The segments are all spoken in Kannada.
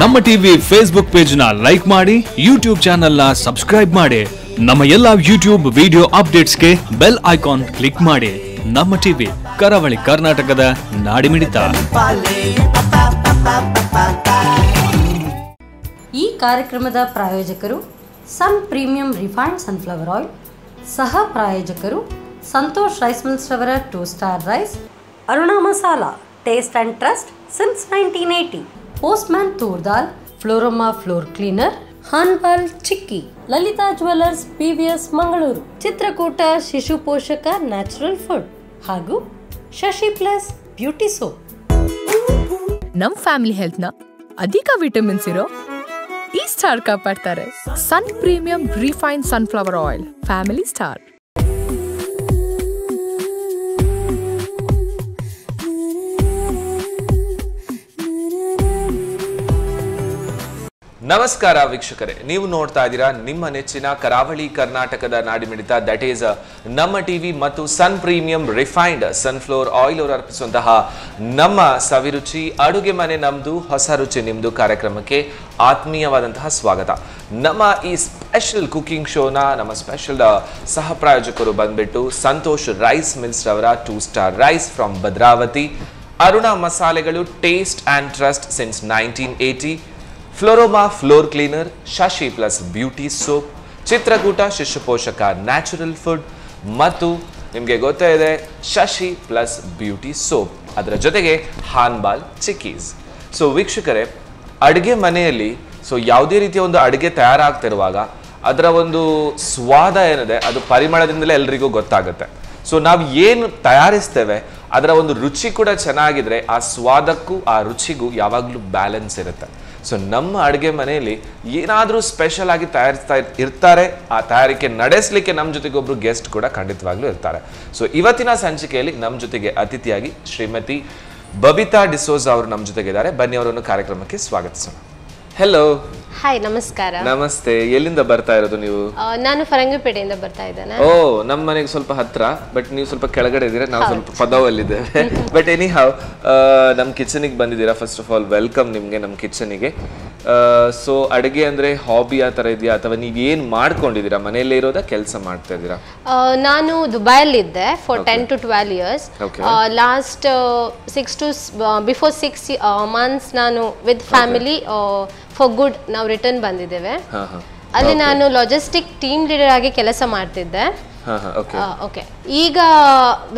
ನಮ್ಮ ಟಿವಿ ಫೇಸ್ಬುಕ್ ಪೇಜ್ನ ಲೈಕ್ ಮಾಡಿ ಯೂಟ್ಯೂಬ್ ಚಾನೆಲ್ನ ಸಬ್ಸ್ಕ್ರೈಬ್ ಮಾಡಿ, ನಮ್ಮ ಎಲ್ಲಾ ಯೂಟ್ಯೂಬ್ ವಿಡಿಯೋ ಅಪ್ಡೇಟ್ಸ್ಗೆ ಬೆಲ್ ಐಕಾನ್ ಕ್ಲಿಕ್ ಮಾಡಿ. ನಮ್ಮ ಟಿವಿ ಕರಾವಳಿ ಕರ್ನಾಟಕದ ನಾಡಿಮಿಡಿತ. ಈ ಕಾರ್ಯಕ್ರಮದ ಪ್ರಾಯೋಜಕರು Sun premium refined sunflower oil, ಸಹ ಪ್ರಾಯೋಜಕರು ಸಂತೋಷ್ ರೈಸ್ ಮಿಲ್ಸ್ ರವರ two star rice, Aruna masala, taste and trust eighty postman toor dal Floroma floor cleaner Hanbal chikki Lalitha jewellers PVS Mangaluru Chitrakoota Shishu Poshaka natural food ಹಾಗೂ ಶಶಿ ಪ್ಲಸ್ ಬ್ಯೂಟಿ ಸೋಪ್ ನಮ್ ಫ್ಯಾಮಿಲಿ ಹೆಲ್ತ್ನ ಅಧಿಕ ವಿಟಮಿನ್ಸ್ ಇರೋ ಈ star ಕಾಪಾಡ್ತಾರೆ. Sun premium refine sunflower oil family star ನಮಸ್ಕಾರ ವೀಕ್ಷಕರೇ, ನೀವು ನೋಡ್ತಾ ಇದ್ದೀರಾ ನಿಮ್ಮ ನೆಚ್ಚಿನ ಕರಾವಳಿ ಕರ್ನಾಟಕದ ನಾಡಿಮಿಡಿತ ದಟ್ ಈಸ್ ನಮ್ಮ ಟಿವಿ ಮತ್ತು Sun premium refined sunflower oil ಅವರು ಅರ್ಪಿಸುವಂತಹ ನಮ್ಮ ಸವಿರುಚಿ, ಅಡುಗೆ ಮನೆ ನಮ್ದು, ಹೊಸ ರುಚಿ ನಿಮ್ಮದು ಕಾರ್ಯಕ್ರಮಕ್ಕೆ ಆತ್ಮೀಯವಾದಂತಹ ಸ್ವಾಗತ. ನಮ್ಮ ಈ ಸ್ಪೆಷಲ್ ಕುಕಿಂಗ್ ಶೋನ ನಮ್ಮ ಸ್ಪೆಷಲ್ ಸಹ ಪ್ರಾಯೋಜಕರು ಬಂದ್ಬಿಟ್ಟು ಸಂತೋಷ್ ರೈಸ್ ಮಿಲ್ಸ್ ರವರ two star rice from Bhadravati. Aruna ಮಸಾಲೆಗಳು taste and trust since nineteen eighty Floroma floor cleaner Shashi plus beauty soap Chitrakoota Shishu Poshaka natural food ಮತ್ತು ನಿಮಗೆ ಗೊತ್ತೇ ಇದೆ ಶಶಿ ಪ್ಲಸ್ ಬ್ಯೂಟಿ ಸೋಪ್ ಅದರ ಜೊತೆಗೆ ಹಾನ್ಬಾಲ್ ಚಿಕ್ಕೀಸ್ ಸೊ ವೀಕ್ಷಕರೇ, ಅಡುಗೆ ಮನೆಯಲ್ಲಿ ಸೊ ಯಾವುದೇ ರೀತಿಯ ಒಂದು ಅಡುಗೆ ತಯಾರಾಗ್ತಿರುವಾಗ, ಅದರ ಒಂದು ಸ್ವಾದ ಏನಿದೆ, ಅದು ಪರಿಮಳದಿಂದಲೇ ಎಲ್ರಿಗೂ ಗೊತ್ತಾಗುತ್ತೆ. ಸೊ ನಾವು ಏನು ತಯಾರಿಸ್ತೇವೆ, ಅದರ ಒಂದು ರುಚಿ ಕೂಡ ಚೆನ್ನಾಗಿದ್ರೆ, ಆ ಸ್ವಾದಕ್ಕೂ, ಆ ರುಚಿಗೂ ಯಾವಾಗಲೂ ಬ್ಯಾಲೆನ್ಸ್ ಇರುತ್ತೆ. ಸೊ ನಮ್ಮ ಅಡುಗೆ ಮನೆಯಲ್ಲಿ ಏನಾದರೂ ಸ್ಪೆಷಲ್ ಆಗಿ ತಯಾರಿಸ್ತಾ ಇರ್- ಇರ್ತಾರೆ, ಆ ತಯಾರಿಕೆ ನಡೆಸಲಿಕ್ಕೆ ನಮ್ಮ ಜೊತೆಗೆ ಒಬ್ಬರು ಗೆಸ್ಟ್ ಕೂಡ ಖಂಡಿತವಾಗ್ಲೂ ಇರ್ತಾರೆ. ಸೊ ಇವತ್ತಿನ ಸಂಚಿಕೆಯಲ್ಲಿ ನಮ್ಮ ಜೊತೆಗೆ ಅತಿಥಿಯಾಗಿ ಶ್ರೀಮತಿ ಬಬಿತಾ ಡಿಸೋಜ್ ಅವರು ನಮ್ಮ ಜೊತೆಗಿದ್ದಾರೆ ಬನ್ನಿ ಅವರನ್ನು ಕಾರ್ಯಕ್ರಮಕ್ಕೆ ಸ್ವಾಗತಿಸೋಣ. ಹೆಲೋ ಹಾಯ್ ನಮಸ್ಕಾರ. ನಮಸ್ತೆ. ಎಲ್ಲಿಂದ ಬರ್ತಾ ಇರೋದು ನೀವು? ನಾನು ಫರಂಗಿಪೇಟೆಯಿಂದ ಬರ್ತಾ ಇದ್ದೇನೆ. ಓ ನಮ್ಮ ಮನೆಗೆ ಸ್ವಲ್ಪ ಹತ್ರ ಬಟ್ ನೀವು ಸ್ವಲ್ಪ ಕೆಳಗಡೆ ಇದ್ದೀರಾ ನಾವು ಸ್ವಲ್ಪ ಪದವಲ್ಲಿದ್ದೇವೆ ಬಟ್ ಎನಿ ಹಾವ್ ನಮ್ಮ ಕಿಚನಿಗೆ ಬಂದಿದ್ದೀರಾ ಫಸ್ಟ್ ಆಫ್ ಆಲ್ ವೆಲ್ಕಮ್ ನಿಮಗೆ ನಮ್ಮ ಕಿಚನಿಗೆ ಸೊ ಅಡುಗೆ ಅಂದ್ರೆ ಹಾಬಿ ಆ ಥರ ಇದೆಯಾ? ಅಥವಾ ನೀವು ಏನು ಮಾಡ್ಕೊಂಡಿದ್ದೀರಾ? ಮನೆಯಲ್ಲೇ ಇರೋದ? ಕೆಲಸ ಮಾಡ್ತಾ ಇದ್ದೀರಾ? ನಾನು ದುಬೈಯಲ್ಲಿದ್ದೆ for ten to twelve years. Last six to before six months ನಾನು ವಿತ್ ಫ್ಯಾಮಿಲಿ ಫಾರ್ ಗುಡ್ ನಾವು ರಿಟರ್ನ್ ಬಂದಿದ್ದೇವೆ. ಅಲ್ಲಿ ನಾನು ಲಾಜಿಸ್ಟಿಕ್ ಟೀಮ್ ಲೀಡರ್ ಆಗಿ ಕೆಲಸ ಮಾಡ್ತಿದ್ದೆ. ಓಕೆ ಈಗ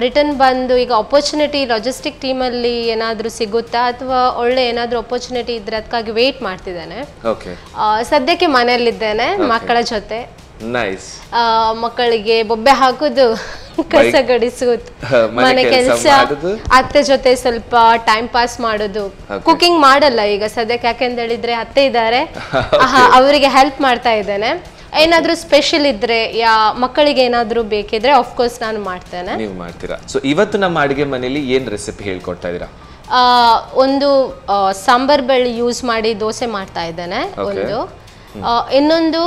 ರಿಟರ್ನ್ ಬಂದು ಈಗ ಅಪರ್ಚುನಿಟಿ ಲಾಜಿಸ್ಟಿಕ್ ಟೀಮಲ್ಲಿ ಏನಾದರೂ ಸಿಗುತ್ತಾ? ಅಥವಾ ಒಳ್ಳೆ ಏನಾದರೂ ಅಪರ್ಚುನಿಟಿ ಇದ್ರೆ ಅದಕ್ಕಾಗಿ ವೇಟ್ ಮಾಡ್ತಿದ್ದೇನೆ. ಸದ್ಯಕ್ಕೆ ಮನೆಯಲ್ಲಿದ್ದೇನೆ ಮಕ್ಕಳ ಜೊತೆ. ಮಕ್ಕಳಿಗೆ ಬೊಬ್ಬೆ ಹಾಕುದು ಕಸ ಗಡಿಸೋದು ಮನೆ ಕೆಲ್ಸ. ಅತ್ತೆ ಜೊತೆ ಸ್ವಲ್ಪ ಟೈಮ್ ಪಾಸ್ ಮಾಡೋದು. ಕುಕಿಂಗ್ ಮಾಡಲ್ಲ ಈಗ ಸದ್ಯಕ್ಕೆ ಯಾಕೆಂತ ಹೇಳಿದ್ರೆ ಅತ್ತೆ ಇದ್ದಾರೆ. ಅವರಿಗೆ ಹೆಲ್ಪ್ ಮಾಡ್ತಾ ಇದ್ದೇನೆ. ಏನಾದ್ರೂ ಸ್ಪೆಷಲ್ ಇದ್ರೆ ಯಾ ಮಕ್ಕಳಿಗೆ ಏನಾದ್ರೂ ಬೇಕಿದ್ರೆ ಕೋರ್ಸ್ ನಾನು ಮಾಡ್ತೇನೆ. ನೀವು ಮಾಡ್ತೀರಾ? ಸೊ ಇವತ್ತು ನಮ್ಮ ಅಡುಗೆ ಮನೆಯಲ್ಲಿ ಏನು ರೆಸಿಪಿ ಹೇಳ್ಕೊಡ್ತಾ ಇದ್ದೀರಾ? ಆ, ಒಂದು ಸಾಂಬಾರ್ ಬೆಳ್ಳಿ ಯೂಸ್ ಮಾಡಿ ದೋಸೆ ಮಾಡ್ತಾ ಇದ್ದೇನೆ ಒಂದು. ಇನ್ನೊಂದು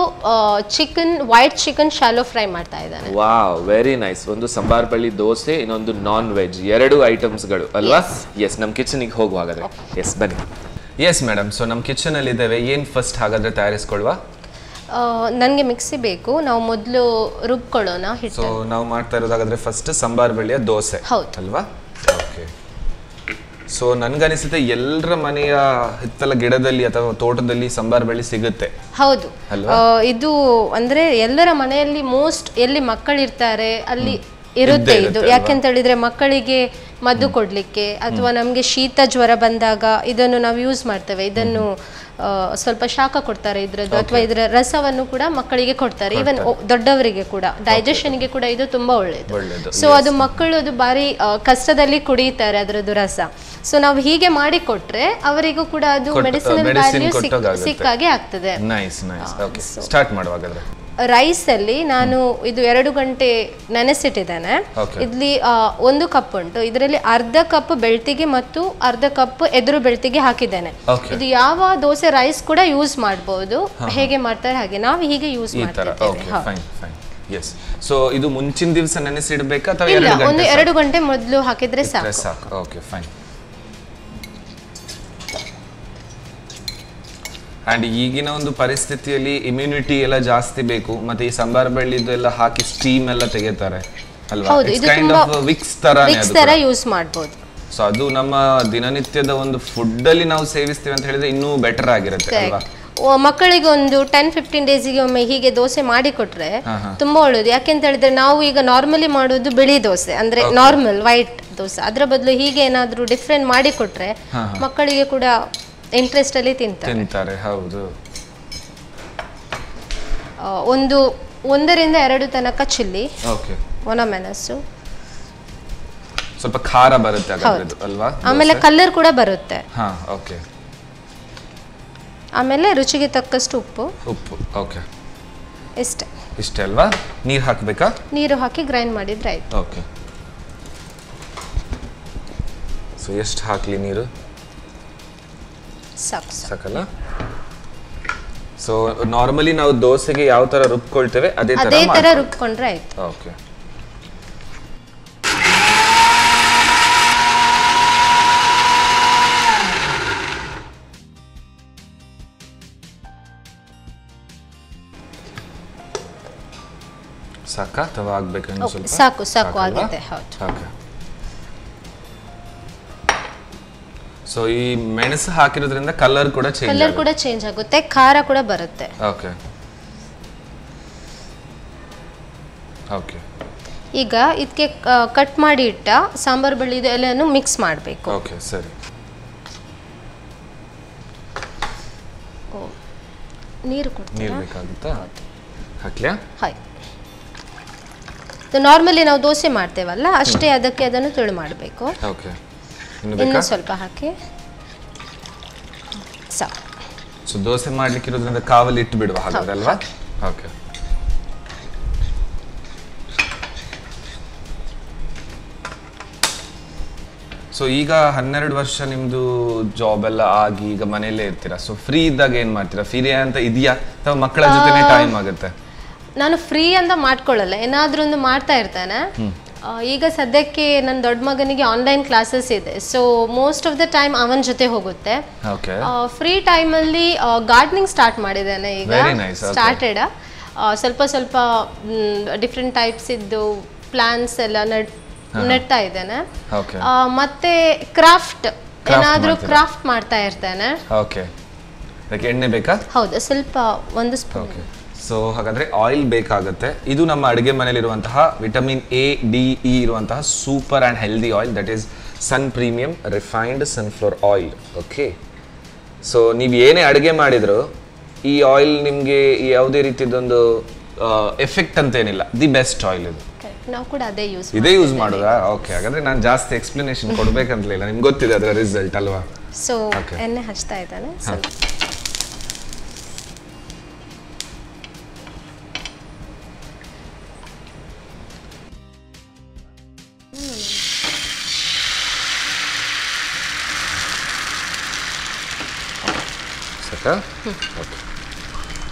chicken white chicken shallow fry ಮಾಡ್ತಾ ಇದ್ದಾನೆ. ವಾವ್ ವೆರಿ ನೈಸ್ ಒಂದು ಸಾಂಬಾರ್ ಬಳ್ಳಿ ದೋಸೆ ಇನ್ನೊಂದು ನಾನ್ ವೆಜ್ ಎರಡು ಐಟಮ್ಸ್ಗಳು ಅಲ್ವಾ? ಎಸ್ ನಮ್ಮ ಕಿಚನಿಗೆ ಹೋಗುವಾಗಾದ್ರೆ ಎಸ್ ಬನ್ನಿ. ಎಸ್ ಮೇಡಮ್ ಸೊ ನಮ್ಮ ಕಿಚನ್ ಅಲ್ಲಿ ಇದ್ದೇವೆ ಏನು ಫಸ್ಟ್ ಹಾಗಾದ್ರೆ ತಯಾರಿಸ್ಕೊಳ್ವಾ ನನಗೆ ಮಿಕ್ಸಿ ಬೇಕು. ನಾವು ಮೊದಲು ರುಬ್ಕೊಳ್ಳೋಣ ಸೊ ಹಿಟ್ಟು ನಾವು ಮಾಡ್ತಾ ಇರೋದಾದ್ರೆ ಫಸ್ಟ್ ಸಂಬಾರ್ ಬೆಳೆಯ ದೋಸೆ. ಹೌದು. ಅಲ್ವಾ? ಓಕೆ ಸೊ ನನ್ಗನಿಸುತ್ತೆ ಎಲ್ಲರ ಮನೆಯ ಹಿತ್ತಲ ಗಿಡದಲ್ಲಿ ಅಥವಾ ತೋಟದಲ್ಲಿ ಸಂಬಾರ್ ಬೆಳೆ ಸಿಗುತ್ತೆ. ಹೌದು. ಇದು ಅಂದ್ರೆ ಎಲ್ಲರ ಮನೆಯಲ್ಲಿ ಮೋಸ್ಟ್ ಎಲ್ಲಿ ಮಕ್ಕಳಿರ್ತಾರೆ ಅಲ್ಲಿ ಇರುತ್ತೆ ಇದು. ಯಾಕೆಂತ ಹೇಳಿದ್ರೆ ಮಕ್ಕಳಿಗೆ ಮದ್ದು ಕೊಡಲಿಕ್ಕೆ ಅಥವಾ ನಮಗೆ ಶೀತ ಜ್ವರ ಬಂದಾಗ ಇದನ್ನು ನಾವು ಯೂಸ್ ಮಾಡ್ತೇವೆ. ಇದನ್ನು ಸ್ವಲ್ಪ ಶಾಖ ಕೊಡ್ತಾರೆ ಇದರದ್ದು ಅಥವಾ ಇದರ ರಸವನ್ನು ಕೂಡ ಮಕ್ಕಳಿಗೆ ಕೊಡ್ತಾರೆ. ಈವನ್ ದೊಡ್ಡವರಿಗೆ ಕೂಡ. ಡೈಜೆಷನ್ಗೆ ಕೂಡ ಇದು ತುಂಬಾ ಒಳ್ಳೆಯದು ಸೊ ಅದು ಮಕ್ಕಳು ಅದು ಬಾರಿ ಆ, ಕಷ್ಟದಲ್ಲಿ ಕುಡಿಯುತ್ತಾರೆ ಅದರದ್ದು ರಸ. ಸೊ ನಾವು ಹೀಗೆ ಮಾಡಿ ಕೊಟ್ರೆ ಅವರಿಗೂ ಕೂಡ ಅದು ಮೆಡಿಸಿನ್ ಮೆಡಿಸಿನಲ್ ವ್ಯಾಲ್ಯೂ. ಸಿಕ್ಕಾಗೆ ಆಗ್ತದೆ. ಸ್ಟಾರ್ಟ್ ಹಾಗಾದ್ರೆ ರೈಸ್ ಅಲ್ಲಿ ನಾನು ಇದು ಎರಡು ಗಂಟೆ ನೆನೆಸಿಟ್ಟಿದ್ದೇನೆ. ಇಲ್ಲಿ ಒಂದು ಕಪ್ ಉಂಟು. ಇದರಲ್ಲಿ ಅರ್ಧ ಕಪ್ ಬೆಳ್ತಿಗೆ ಮತ್ತು ಅರ್ಧ ಕಪ್ ಎದುರು ಬೆಳ್ತಿಗೆ ಹಾಕಿದ್ದೇನೆ. ಇದು ಯಾವ ದೋಸೆ ರೈಸ್ ಕೂಡ ಯೂಸ್ ಮಾಡಬಹುದು ಹೇಗೆ ಮಾಡ್ತಾರೆ ಹಾಗೆ. ನಾವು ಹೀಗೆ ಯೂಸ್ ಮಾಡ್ತಾರೆ ಎಸ್ ಸೊ ಇದು ಮುಂಚಿನ ದಿವಸ ನೆನೆಸಿಡ್ಬೇಕಾ ಅಥವಾ ಒಂದು ಎರಡು ಗಂಟೆ ಮೊದಲು ಹಾಕಿದ್ರೆ ಸಾಕು. ಓಕೆ ಫೈನ್ ಅಂಡ್ ಈಗಿನ ಒಂದು ಪರಿಸ್ಥಿತಿಯಲ್ಲಿ ಇಮ್ಯುನಿಟಿ ಎಲ್ಲ ಜಾಸ್ತಿ ಬೇಕು. ಮತ್ತೆ ಈ ಸಂಬಾರ ಬೆಳ್ಳಿದ್ದು ಎಲ್ಲ ಹಾಕಿ ಸ್ಟೀಮ್ ಎಲ್ಲ ತೆಗೆತಾರೆ. ಅಲ್ವಾ? ಕೈಂಡ್ ಆಫ್ ವಿಕ್ಸ್ ತರ ಯೂಸ್ ಮಾಡ್ಬೋದು. ಸೊ ಅದು ನಮ್ಮ ದಿನನಿತ್ಯದ ಒಂದು ಫುಡ್ ಅಲ್ಲಿ ನಾವು ಸೇವಿಸ್ತೀವಿ ಅಂತ ಹೇಳಿದ್ರೆ ಇನ್ನೂ ಬೆಟರ್ ಆಗಿರುತ್ತೆ ಅಲ್ವಾ? ಮಕ್ಕಳಿಗೆ ಒಂದು ಟೆನ್ ಫಿಫ್ಟೀನ್ ಡೇಸಿಗೆ ಒಮ್ಮೆ ಹೀಗೆ ದೋಸೆ ಮಾಡಿ ಕೊಟ್ರೆ ತುಂಬಾ ಒಳ್ಳೇದು. ಯಾಕೆಂತ ಹೇಳಿದ್ರೆ ನಾವು ಈಗ ನಾರ್ಮಲಿ ಮಾಡೋದು ಬಿಳಿ ದೋಸೆ ಅಂದ್ರೆ ನಾರ್ಮಲ್ ವೈಟ್ ದೋಸೆ. ಅದ್ರ ಬದಲು ಹೀಗೆ ಏನಾದ್ರೂ ಡಿಫ್ರೆಂಟ್ ಮಾಡಿ ಕೊಟ್ರೆ ಮಕ್ಕಳಿಗೆ ಕೂಡ ಇಂಟ್ರೆಸ್ಟ್ ಅಲ್ಲಿ ತಿಂತಾರೆ. ತಿಂತಾರೆ ಹೌದು. ಒಂದು ಒಂದರಿಂದ ಎರಡು ತನಕ ಚಿಲ್ಲಿ ಓಕೆ. ಒಣ ಮೆಣಸು. ಸ್ವಲ್ಪ ಖಾರ ಬರುತ್ತೆ ಹಾಗಾದ್ರೆ ಇದು, ಅಲ್ವಾ? ಆಮೇಲೆ? ಕಲರ್ ಕೂಡ ಬರುತ್ತೆ. ಹಾ ಓಕೆ. ಆಮೇಲೆ ರುಚಿಗೆ ತಕ್ಕಷ್ಟು ಉಪ್ಪು. ಉಪ್ಪು ಓಕೆ. ಇಷ್ಟೇ. ಇಷ್ಟೇ ಅಲ್ವಾ? ನೀರು ಹಾಕಬೇಕಾ? ನೀರು ಹಾಕಿ ಗ್ರೈಂಡ್ ಮಾಡಿದ್ರೆ ಆಯ್ತು. ಓಕೆ. ಸೊ ಎಷ್ಟು ಹಾಕ್ಲಿ ನೀರು? ಸಾಕು ಸಾಕು ಸಾಕಲ್ಲ? ಸೊ ನಾರ್ಮಲಿ ನಾವು ದೋಸೆಗೆ ಯಾವ ತರ ರುಬ್ಕೊಳ್ತೇವೆ? ಅದೇ ತರ ಅದೇ ತರ. ರುಬ್ಕೊಂಡ್ರೆ ಆಯ್ತು. ಓಕೆ ಸಾಕಾ? ಅಥವಾ ಆಗ್ಬೇಕು ಸಾಕು ಸಾಕು ಆಗುತ್ತೆ ಹೌದು. ಓಕೆ ಸೊ ಈ ಮೆಣಸು ಹಾಕಿರೋದ್ರಿಂದ ಕಲರ್ ಕೂಡ ಚೇಂಜ್ ಕಲರ್ ಕೂಡ ಚೇಂಜ್ ಆಗುತ್ತೆ ಖಾರ ಕೂಡ ಬರುತ್ತೆ. ಓಕೆ ಓಕೆ ಈಗ ಇದಕ್ಕೆ ಕಟ್ ಮಾಡಿ ಇಟ್ಟ ಸಾಂಬಾರ್ ಬಳ್ಳಿದು ಎಲ್ಲನೂ ಮಿಕ್ಸ್ ಮಾಡಬೇಕು. ಓಕೆ ಸರಿ. ನೀರು ನೀರು ಬೇಕಾಗುತ್ತಾ? ಹಾಕ್ಲ್ಯಾ ಹಾಯ್. ನಾರ್ಮಲಿ ನಾವು ದೋಸೆ ಮಾಡ್ತೇವಲ್ಲ ಅಷ್ಟೇ ಅದಕ್ಕೆ ಅದನ್ನು ತಿಳಿ ಮಾಡಬೇಕು. ಓಕೆ ಇನ್ನು ಸ್ವಲ್ಪ ಹಾಕಿ. ಸಾಕು ಸೊ ದೋಸೆ ಮಾಡ್ಲಿಕ್ಕೆ ಇರೋದ್ರಿಂದ ಕಾವಲಿ ಇಟ್ಟು ಬಿಡುವ ಹಾಗಾದ್ರೆ ಅಲ್ವಾ ಓಕೆ ಸೊ ಈಗ ಹನ್ನೆರಡು ವರ್ಷ ನಿಮ್ದು ಜಾಬ್ ಎಲ್ಲ ಆಗಿ ಈಗ ಮನೆಯಲ್ಲೇ ಇರ್ತೀರಾ? ಸೊ ಫ್ರೀ ಇದ್ದಾಗ ಏನ್ ಮಾಡ್ತೀರಾ? ಫ್ರೀ ಅಂತ ಇದೆಯಾ? ಅಥವಾ ಮಕ್ಕಳ ಜೊತೆನೆ ಟೈಮ್ ಆಗುತ್ತೆ? ನಾನು ಫ್ರೀ ಅಂತ ಮಾಡ್ಕೊಳ್ಳಲ್ಲ. ಏನಾದ್ರೂ ಒಂದು ಮಾಡ್ತಾ ಇರ್ತಾನೆ. ಈಗ ಸದ್ಯಕ್ಕೆ ನನ್ನ ದೊಡ್ಡ ಮಗನಿಗೆ ಆನ್ಲೈನ್ ಕ್ಲಾಸಸ್ ಇದೆ. So most of the time ಅವನ ಜೊತೆ ಹೋಗುತ್ತೆ. ಫ್ರೀ ಟೈಮಲ್ಲಿ ಗಾರ್ಡನಿಂಗ್ ಸ್ಟಾರ್ಟ್ ಮಾಡಿದ್ದಾನೆ ಈಗ. ಸ್ಟಾರ್ಟೆಡ್ ಸ್ವಲ್ಪ ಸ್ವಲ್ಪ ಡಿಫ್ರೆಂಟ್ ಟೈಪ್ಸ್ ಇದ್ದು ಪ್ಲಾನ್ಸ್ ಎಲ್ಲ ನೆಟ್ತಾ ನೆಡ್ತಾ ಇದ್ದೇನೆ. ಮತ್ತೆ ಕ್ರಾಫ್ಟ್ ಏನಾದರೂ ಕ್ರಾಫ್ಟ್ ಮಾಡ್ತಾ ಇರ್ತೇನೆ. ಎಣ್ಣೆ ಬೇಕಾ? ಹೌದು ಸ್ವಲ್ಪ ಒಂದು ಸ್ಪೂನ್ ಸೊ ಹಾಗಾದ್ರೆ ಆಯಿಲ್ ಬೇಕಾಗುತ್ತೆ. ಇದು ನಮ್ಮ ಅಡುಗೆ ಮನೆಯಲ್ಲಿರುವಂತಹ ವಿಟಮಿನ್ ಎ ಡಿ ಇ ಇರುವಂತಹ super and healthy oil that is Sun premium refined sunflower oil okay so ನೀವು ಏನೇ ಅಡುಗೆ ಮಾಡಿದರೂ ಈ ಆಯಿಲ್ ನಿಮಗೆ ಯಾವುದೇ ರೀತಿಯದೊಂದು ಎಫೆಕ್ಟ್ ಅಂತ ಏನಿಲ್ಲ ದಿ ಬೆಸ್ಟ್ ಆಯಿಲ್ ಇದು. ನಾವು ಕೂಡ ಅದೇ ಯೂಸ್ ಇದೇ ಯೂಸ್ ಮಾಡೋದಾ? ಓಕೆ ಹಾಗಾದ್ರೆ ನಾನು ಜಾಸ್ತಿ ಎಕ್ಸ್ಪ್ಲನೇಷನ್ ಕೊಡ್ಬೇಕಂತಲಿಲ್ಲ ನಿಮ್ಗೆ ಗೊತ್ತಿದೆ ಅದರ ರಿಸಲ್ಟ್ ಅಲ್ವಾ? ಸೊ. ಎಣ್ಣೆ ಹಚ್ತಾ ಇದ್ದಾನೆ. ಸಾಕಾ ಓಕೆ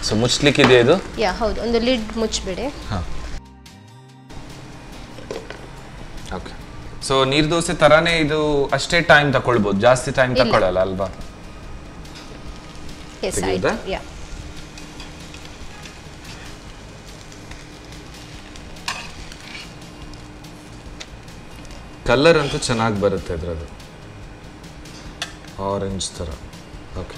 ಸೊ ಮುಚ್ಲಿಕ್ಕಿದೆ ಇದು? ಯಾ ಹೌದು. ಒಂದು ಲಿಡ್ ಮುಚ್ಚಿಬಿಡಿ ಓಕೆ ಸೊ ನೀರು ದೋಸೆ ತರಾನೇ ಇದು ಅಷ್ಟೇ ಟೈಮ್ ತಗೊಳ್ಬೋದು ಜಾಸ್ತಿ ಟೈಮ್ ತಕೊಳ್ಳಲ್ಲ ತಗೊಳ್ಳಲ್ಲ ಅಲ್ವಾ? ಯಾ. ಕಲರ್ ಅಂತೂ ಚೆನ್ನಾಗಿ ಬರುತ್ತೆ ಅದರದು ಆರೆಂಜ್ ಥರ. ಓಕೆ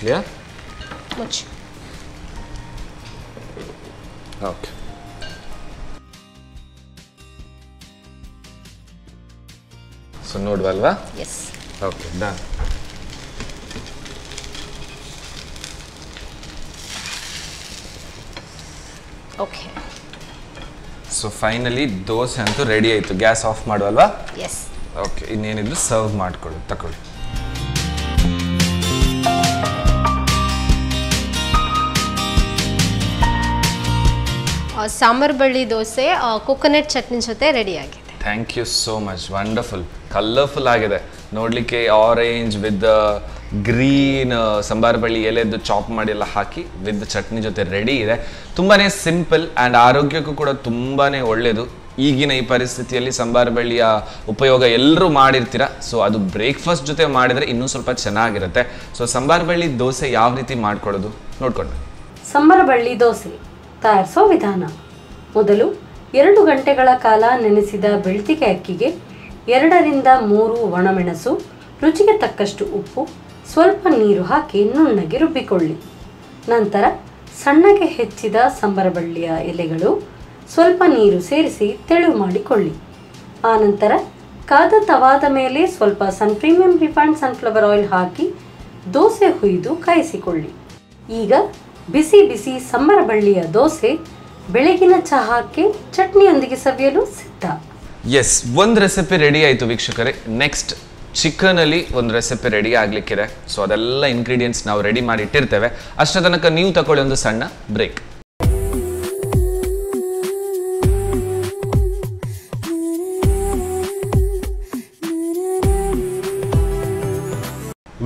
ಮುಚ್ಲಿಯಾ ಮುಚ್ಚಿ okay so ನೋಡುವಲ್ವಾ yes okay done okay so finally dosa ಅಂತೂ ರೆಡಿ ಆಯಿತು. ಗ್ಯಾಸ್ ಆಫ್ ಮಾಡುವಲ್ವಾ? ಎಸ್ ಓಕೆ ಇನ್ನೇನಿದ್ರು ಸರ್ವ್ ಮಾಡ್ಕೊಳ್ಳಿ ತಗೊಳ್ಳಿ. ಸಾಂಬಾರ್ ಬಳ್ಳಿ ದೋಸೆ ಕೊಕೊನಟ್ ಚಟ್ನಿ ಜೊತೆ ರೆಡಿ ಆಗಿದೆ. Thank you so much wonderful colourful ಆಗಿದೆ. ನೋಡಲಿಕ್ಕೆ ಆರೆಂಜ್ ವಿತ್ ಗ್ರೀನ್ ಸಂಬಾರ್ ಬಳ್ಳಿ ಎಲೆದ್ದು ಚಾಪ್ ಮಾಡಿ ಎಲ್ಲ ಹಾಕಿ ವಿತ್ ಚಟ್ನಿ ಜೊತೆ ರೆಡಿ ಇದೆ. ತುಂಬಾ ಸಿಂಪಲ್ ಆ್ಯಂಡ್ ಆರೋಗ್ಯಕ್ಕೂ ಕೂಡ ತುಂಬಾ ಒಳ್ಳೆಯದು ಈಗಿನ ಈ ಪರಿಸ್ಥಿತಿಯಲ್ಲಿ ಸಂಬಾರ ಬಳ್ಳಿಯ ಉಪಯೋಗ ಎಲ್ಲರೂ ಮಾಡಿರ್ತೀರ? ಸೊ ಅದು ಬ್ರೇಕ್ಫಾಸ್ಟ್ ಜೊತೆ ಮಾಡಿದರೆ ಇನ್ನೂ ಸ್ವಲ್ಪ ಚೆನ್ನಾಗಿರುತ್ತೆ. ಸೊ ಸಂಬಾರ ಬಳ್ಳಿ ದೋಸೆ ಯಾವ ರೀತಿ ಮಾಡ್ಕೊಳ್ಳೋದು? ನೋಡ್ಕೊಂಡು ಸಂಬರಬಳ್ಳಿ ದೋಸೆ. ತಯಾರಿಸೋ ವಿಧಾನ. ಮೊದಲು ಎರಡು ಗಂಟೆಗಳ ಕಾಲ ನೆನೆಸಿದ ಬೆಳ್ತಿಗೆ ಅಕ್ಕಿಗೆ ಎರಡರಿಂದ ಮೂರು ಒಣಮೆಣಸು, ರುಚಿಗೆ ತಕ್ಕಷ್ಟು ಉಪ್ಪು, ಸ್ವಲ್ಪ ನೀರು ಹಾಕಿ ನುಣ್ಣಗೆ ರುಬ್ಬಿಕೊಳ್ಳಿ. ನಂತರ ಸಣ್ಣಗೆ ಹೆಚ್ಚಿದ ಸಂಬರಬಳ್ಳಿಯ ಎಲೆಗಳು ಸ್ವಲ್ಪ ನೀರು ಸೇರಿಸಿ ತೆಳು ಮಾಡಿಕೊಳ್ಳಿ. ಆನಂತರ ಕಾದ ತವಾದ ಮೇಲೆ ಸ್ವಲ್ಪ Sun premium refined sunflower oil ಹಾಕಿ ದೋಸೆ ಹುಯ್ದು ಕಾಯಿಸಿಕೊಳ್ಳಿ. ಈಗ ಬಿಸಿ ಬಿಸಿ ಸಂಬರಬಳ್ಳಿಯ ದೋಸೆ, ಬೆಳಗಿನ ಚಹಾಕ್ಕೆ ಚಟ್ನಿಯೊಂದಿಗೆ ಸವಿಯಲು ಸಿದ್ಧ. ಎಸ್ ಒಂದು ರೆಸಿಪಿ ರೆಡಿ ಆಯಿತು ವೀಕ್ಷಕರೇ. ನೆಕ್ಸ್ಟ್ ಚಿಕನಲ್ಲಿ ಒಂದು ರೆಸಿಪಿ ರೆಡಿ ಆಗಲಿಕ್ಕಿದೆ. ಸೊ ಅದೆಲ್ಲ ಇಂಗ್ರೀಡಿಯೆಂಟ್ಸ್ ನಾವು ರೆಡಿ ಮಾಡಿ ಇಟ್ಟಿರ್ತೇವೆ. ಅಷ್ಟರ ತನಕ ನೀವು ತಗೊಳ್ಳಿ ಒಂದು ಸಣ್ಣ ಬ್ರೇಕ್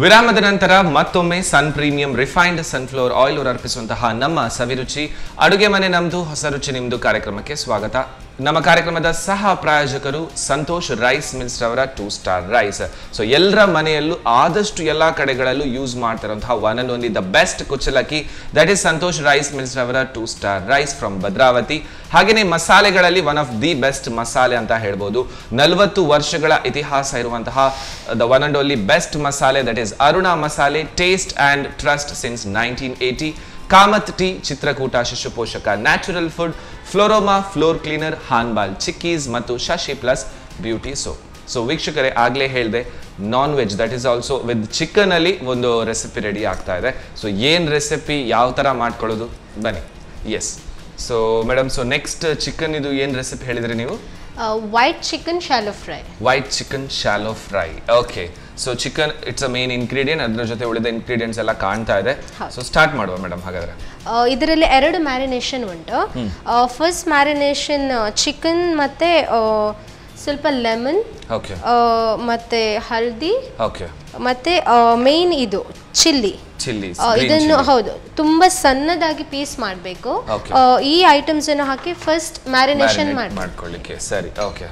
ವಿರಾಮದ ನಂತರ ಮತ್ತೊಮ್ಮೆ Sun premium refined sunflower oil ಅರ್ಪಿಸುವಂತಹ ನಮ್ಮ ಸವಿರುಚಿ ಅಡುಗೆ ಮನೆ ನಮ್ದು, ಹೊಸ ರುಚಿ ನಿಮ್ದು ಕಾರ್ಯಕ್ರಮಕ್ಕೆ ಸ್ವಾಗತ. ನಮ್ಮ ಕಾರ್ಯಕ್ರಮದ ಸಹ ಪ್ರಾಯೋಜಕರು ಸಂತೋಷ್ ರೈಸ್ ಮಿಲ್ಸ್ ರವರ ಟೂ ಸ್ಟಾರ್ ರೈಸ್ ಸೊ ಎಲ್ಲರ ಮನೆಯಲ್ಲೂ ಆದಷ್ಟು ಎಲ್ಲ ಕಡೆಗಳಲ್ಲೂ use ಮಾಡ್ತಿರುವಂತಹ one and only the best ಕುಚ್ಚಲಕ್ಕಿ. That is Santosh rice mills ರವರ two star rice from Bhadravati. ಹಾಗೆಯೇ ಮಸಾಲೆಗಳಲ್ಲಿ ಒನ್ ಆಫ್ ದಿ ಬೆಸ್ಟ್ ಮಸಾಲೆ ಅಂತ ಹೇಳ್ಬೋದು. ನಲವತ್ತು ವರ್ಷಗಳ ಇತಿಹಾಸ ಇರುವಂತಹ the one and only best ಮಸಾಲೆ ದಟ್ ಈಸ್ ಅರುಣಾ ಮಸಾಲೆ taste and trust since nineteen eighty Kamath tea, Chitrakoota Shishu Poshaka natural food, Floroma, floor cleaner Hanbal chikkis ಮತ್ತು Shashi plus beauty soap. So ವೀಕ್ಷಕರೇ, ಆಗಲೇ ಹೇಳಿದೆ non veg that is also with ಚಿಕನಲ್ಲಿ ಒಂದು ರೆಸಿಪಿ ರೆಡಿ ಆಗ್ತಾ ಇದೆ. ಸೊ ಏನು ರೆಸಿಪಿ ಯಾವ ಥರ ಮಾಡ್ಕೊಳ್ಳೋದು? ಬನ್ನಿ. Yes so madam so next chicken ಇದು ಏನು ರೆಸಿಪಿ ಹೇಳಿದ್ರಿ ನೀವು? White chicken shallow fry white chicken shallow fry okay so chicken it's a main ingredient ಅದ್ರ ಜೊತೆ ಉಳಿದ ಇಂಗ್ರೀಡಿಯೆಂಟ್ಸ್ ಎಲ್ಲ ಕಾಣ್ತಾ ಇದೆ. ಸೊ ಸ್ಟಾರ್ಟ್ ಮಾಡುವ ಮೇಡಮ್ ಹಾಗಾದ್ರೆ. ಇದರಲ್ಲಿ ಎರಡು ಮ್ಯಾರಿನೇಷನ್ ಉಂಟು. ಫಸ್ಟ್ ಮ್ಯಾರಿನೇಷನ್ ಚಿಕನ್ ಮತ್ತೆ ಸ್ವಲ್ಪ ಲೆಮನ್ ಓಕೆ ಮತ್ತೆ ಹಲ್ದಿ ಓಕೆ ಮತ್ತೆ ಮೇನ್ ಇದು ಚಿಲ್ಲಿ ಇದನ್ನು ಹೌದು ತುಂಬಾ ಸಣ್ಣದಾಗಿ ಪೀಸ್ ಮಾಡಬೇಕು. ಈ ಐಟಮ್ಸ್ ಅನ್ನು ಹಾಕಿ ಫಸ್ಟ್ ಮ್ಯಾರಿನೇಷನ್ ಮಾಡಿ ಮಾಡ್ಕೊಳ್ಳಿಕ್ಕೆ ಸರಿ ಓಕೆ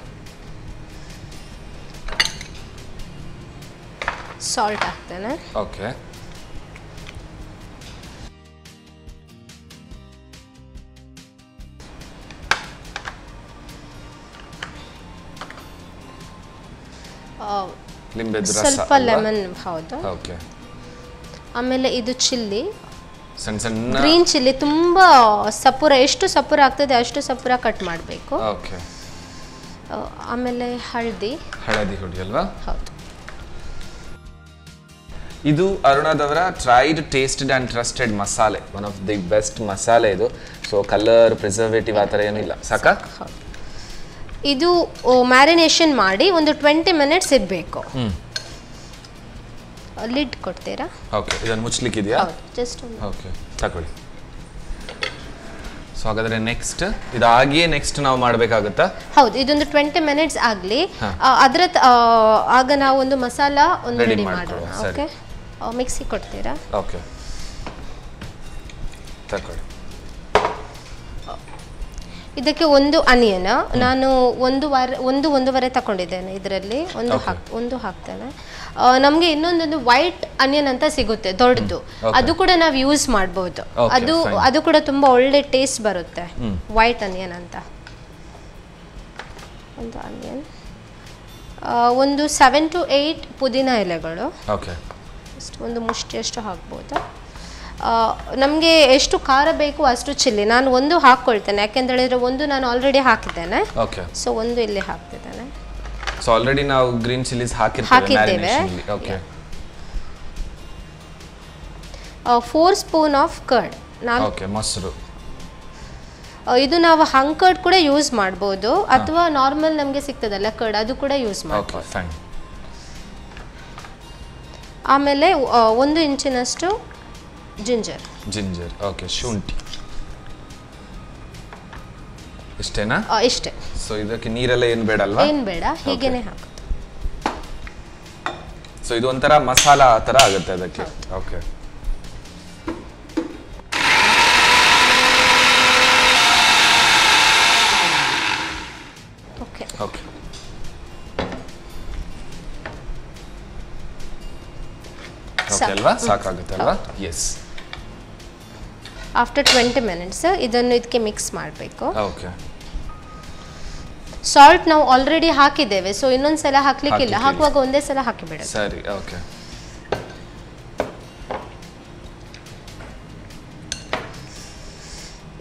ಸಾಲ್ಟ್ ಹಾಕ್ತೇನೆ. ಓಕೆ ರಸ ಸ್ವಲ್ಪ ಲೆಮನ್ ಹೌದು. ಓಕೆ. ಆಮೇಲೆ ಇದು ಚಿಲ್ಲಿ. ಸಣ್ಣ ಸಣ್ಣ ಗ್ರೀನ್ ಚಿಲ್ಲಿ ತುಂಬಾ ಸಪುರ ಎಷ್ಟು ಸಪುರ ಆಗ್ತದೆ ಅಷ್ಟು ಸಪುರ ಕಟ್ ಮಾಡಬೇಕು. ಓಕೆ. ಆಮೇಲೆ ಹಳದಿ. ಹಳದಿ ಹುಡಿ ಅಲ್ವಾ? ಹೌದು. ಇದು ಅರುಣಾದವರ ಟ್ರೈಡ್ ಟೇಸ್ಟೆಡ್ ಆ್ಯಂಡ್ ಟ್ರಸ್ಟೆಡ್ ಮಸಾಲೆ. ಒನ್ ಆಫ್ ದಿ ಬೆಸ್ಟ್ ಮಸಾಲೆ ಇದು. ಸೊ ಕಲರ್ ಪ್ರಿಸರ್ವೇಟಿವ್ ಆ ಥರ ಏನೂ ಇಲ್ಲ. ಸಾಕಾ? ಇದು ಮ್ಯಾರಿನೇಷನ್ ಮಾಡಿ ಒಂದು ಟ್ವೆಂಟಿ ಮಿನಿಟ್ಸ್ ಇಡಬೇಕು. ಲಿಡ್ ಕೊಡ್ತೀರಾ ಓಕೆ ಇದನ್ನು ಮುಚ್ಲಿಕ್ಕಿದೆಯಾ ಹೌದು ಜಸ್ಟ್ ಓಕೆ ತಗೊಳ್ಳಿ. ಸೊ ಹಾಗಾದ್ರೆ ನೆಕ್ಸ್ಟ್ ಇದಾಗಿಯೇ ನೆಕ್ಸ್ಟ್ ನಾವು ಮಾಡಬೇಕಾಗುತ್ತಾ? ಹೌದು ಇದೊಂದು ಟ್ವೆಂಟಿ ಮಿನಿಟ್ಸ್ ಆಗಲಿ. ಅದರ ಆಗ ನಾವು ಒಂದು ಮಸಾಲ ಒಂದು ರೆಡಿ ಮಾಡೋಣ ಓಕೆ ಮಿಕ್ಸಿ ಕೊಡ್ತೀರಾ? ಓಕೆ ತಗೊಳ್ಳಿ. ಇದಕ್ಕೆ ಒಂದು ಅನಿಯನ್. ನಾನು ಒಂದು ವಾರ ಒಂದು ಒಂದೂವರೆ ತಗೊಂಡಿದ್ದೇನೆ ಇದರಲ್ಲಿ. ಒಂದು ಹಾಕ್ ಒಂದು ಹಾಕ್ತೇನೆ. ನಮಗೆ ಇನ್ನೊಂದೊಂದು ವೈಟ್ ಅನಿಯನ್ ಅಂತ ಸಿಗುತ್ತೆ ದೊಡ್ಡದು. ಅದು ಕೂಡ ನಾವು ಯೂಸ್ ಮಾಡ್ಬೋದು. ಅದು ಅದು ಕೂಡ ತುಂಬಾ ಒಳ್ಳೆ ಟೇಸ್ಟ್ ಬರುತ್ತೆ ವೈಟ್ ಅನಿಯನ್ ಅಂತ. ಒಂದು ಅನಿಯನ್ ಒಂದು ಸೆವೆನ್ ಟು ಏಯ್ಟ್ ಪುದೀನ ಎಲೆಗಳು. ಒಂದು ಮುಷ್ಟಿಯಷ್ಟು ಹಾಕ್ಬೋದು? ನಮಗೆ ಎಷ್ಟು ಖಾರ ಬೇಕು ಅಷ್ಟು ಚಿಲ್ಲಿ. ನಾನು ಒಂದು ಹಾಕ್ಕೊಳ್ತೇನೆ. ಯಾಕೆಂದ್ರೆ ಹೇಳಿದ್ರೆ ಒಂದು ನಾನು ಆಲ್ರೆಡಿ ಹಾಕಿದ್ದೇನೆ. ಓಕೆ ಸೊ ಒಂದು ಇಲ್ಲಿ ಹಾಕ್ತಿದ್ದೇನೆ. ಸೊ ಆಲ್ರೆಡಿ ನಾವು ಗ್ರೀನ್ ಚಿಲ್ಲೀಸ್ ಹಾಕಿರ್ತೇವೆ ಹಾಕಿದ್ದೇವೆ. Okay four spoon of curd ನಾನು ಓಕೆ ಮೊಸರು. ಇದು ನಾವು ಹಂಗ್ ಕರ್ಡ್ ಕೂಡ ಯೂಸ್ ಮಾಡ್ಬೋದು. ಅಥವಾ ನಾರ್ಮಲ್ ನಮಗೆ ಸಿಗ್ತದಲ್ಲ ಕರ್ಡ್ ಅದು ಕೂಡ ಯೂಸ್ ಓಕೆ ಮಾಡ್ಬೋದು. ಆಮೇಲೆ ಒಂದು ಇಂಚಿನಷ್ಟು ಜಿಂಜರ್ ಜಿಂಜರ್ ಓಕೆ ಶುಂಠಿ. ಇಷ್ಟೇನಾ? ಇಷ್ಟೇ. ಸೊ ಇದಕ್ಕೆ ನೀರೆಲ್ಲ ಏನು ಬೇಡ ಅಲ್ವಾ ಏನು ಬೇಡ ಹೀಗೇನೆ ಹಾಕು. ಸೊ ಇದು ಒಂಥರ ಆ ಥರ ಆಗುತ್ತೆ ಅದಕ್ಕೆ. ಓಕೆ ಓಕೆ ಓಕೆ ಓಕೆ ಸಾಕು. ಅಲ್ವಾ? ಸಾಕಾಗುತ್ತೆ ಅಲ್ವಾ? ಎಸ್ ಆಫ್ಟರ್ ಟ್ವೆಂಟಿ ಮಿನಿಟ್ಸ್ ಇದನ್ನು ಇದಕ್ಕೆ ಮಿಕ್ಸ್ ಮಾಡಬೇಕು. ಸಾಲ್ಟ್ ನಾವು ಆಲ್ರೆಡಿ ಹಾಕಿದ್ದೇವೆ ಸೊ ಇನ್ನೊಂದ್ಸಲ ಹಾಕ್ಲಿಕ್ಕಿಲ್ಲ. ಹಾಕ್ಲಿಕ್ಕಿಲ್ಲ. ಹಾಕುವಾಗ ಒಂದೇ ಸಲ ಹಾಕಿಬಿಡ ಸರಿ ಓಕೆ